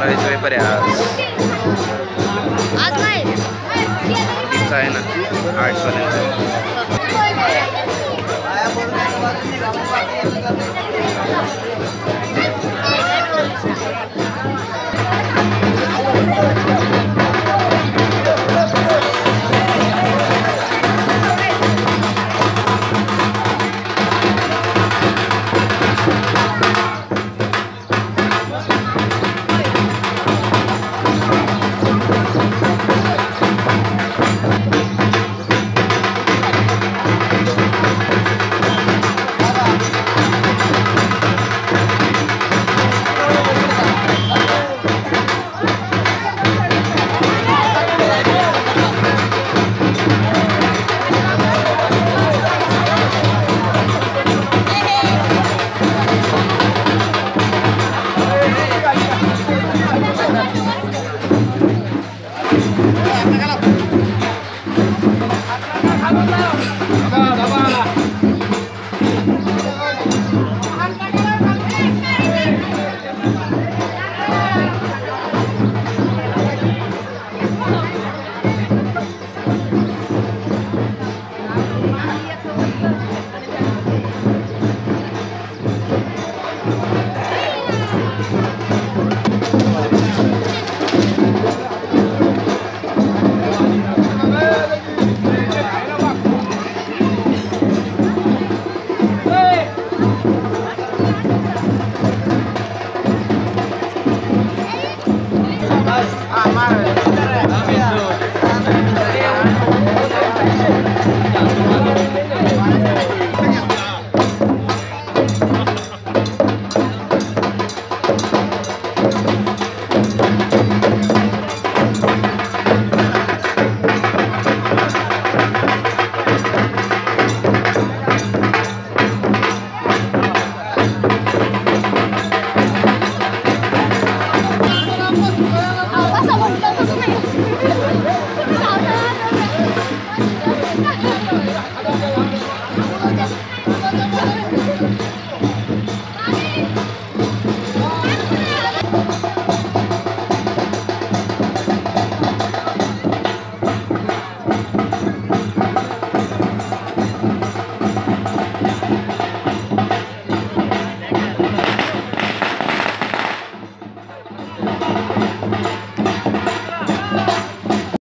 para isso aí, pareados. All right, so Hello. Más amable.